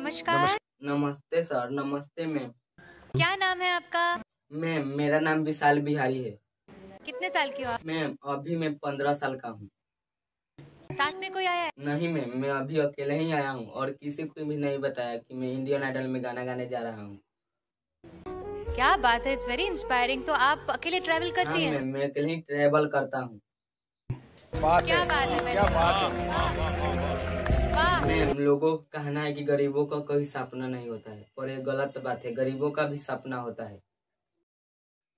नमस्ते सर नमस्ते मैम। क्या नाम है आपका? मैम मेरा नाम विशाल बिहारी है। कितने साल की हो आप? मैम अभी मैं पंद्रह साल का हूँ। साथ में कोई आया है? नहीं मैम मैं अभी अकेले ही आया हूँ और किसी को भी नहीं बताया कि मैं इंडियन आइडल में गाना गाने जा रहा हूँ। क्या बात है इट्स वेरी इंस्पायरिंग तो आप अकेले ट्रैवल हाँ करती हैं मैं अकेले ही ट्रेवल करता हूँ। क्या बात है क्या बात वाह मैम लोगों का कहना है कि गरीबों का कोई सपना नहीं होता है पर ये गलत बात है गरीबों का भी सपना होता है।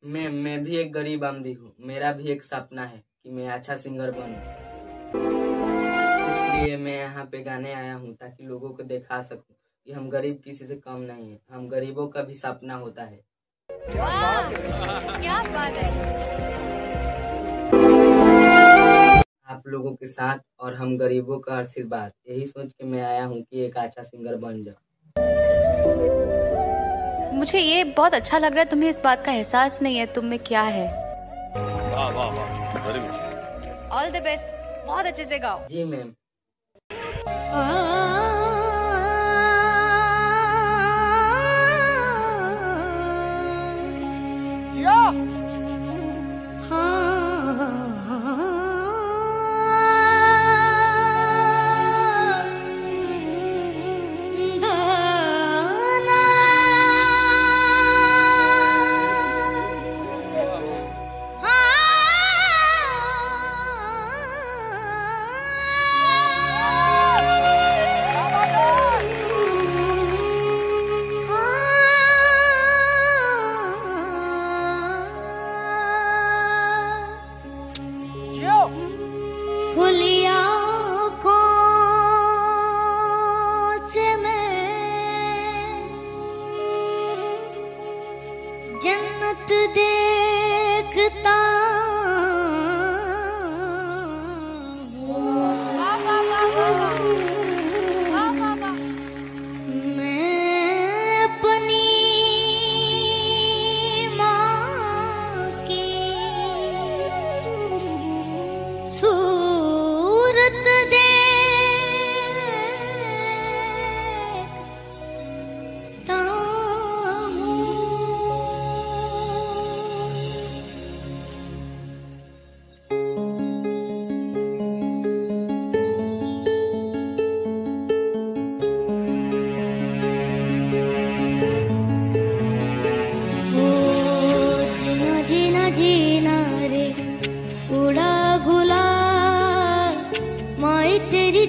मैम मैं भी एक गरीब आमदी हूँ मेरा भी एक सपना है कि मैं अच्छा सिंगर बनूं। इसलिए मैं यहाँ पे गाने आया हूँ ताकि लोगों को दिखा सकूँ कि हम गरीब किसी से कम नहीं है हम गरीबों का भी सपना होता है। क्या बात है। आप लोगों के साथ और हम गरीबों का आशीर्वाद। यही सोच के मैं आया हूँ कि एक अच्छा सिंगर बन जाओ मुझे ये बहुत अच्छा लग रहा है तुम्हें इस बात का एहसास नहीं है तुम में क्या है। वाह वाह वाह very good all the best बहुत अच्छे से गाओ। जी मैम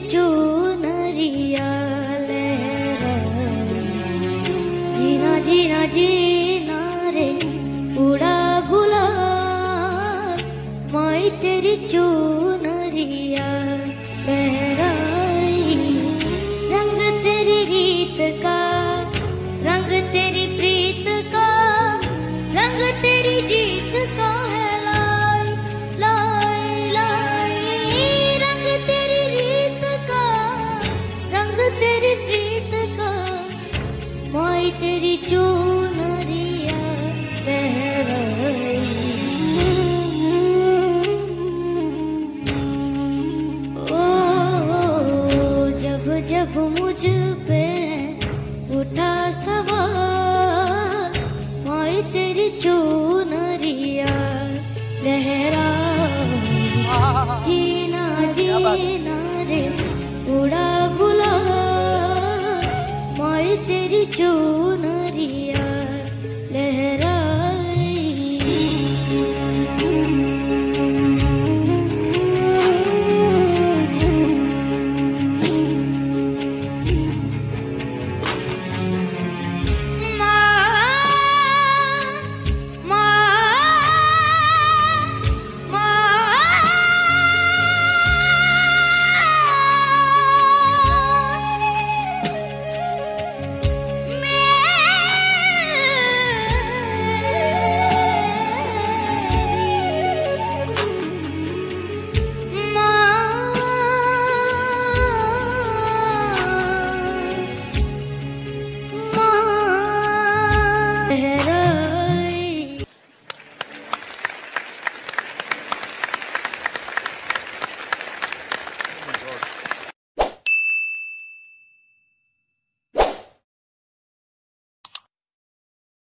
चूनरिया लहरा जीना जीना जीना रे उड़ा गुलाल माई तेरी चूनरिया ধন্যবাদ